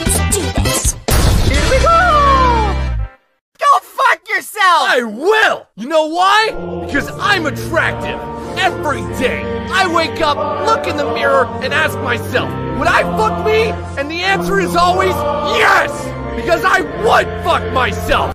Let's do this. Here we go! Go fuck yourself! I will! You know why? Because I'm attractive. Every day, I wake up, look in the mirror, and ask myself, would I fuck me? And the answer is always yes! Because I would fuck myself!